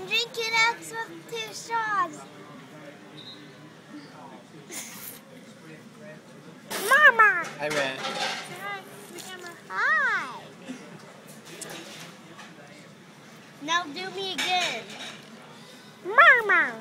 and drink it up with two straws. Mama! Hi, Ren. Hi. Now do me again. Mama!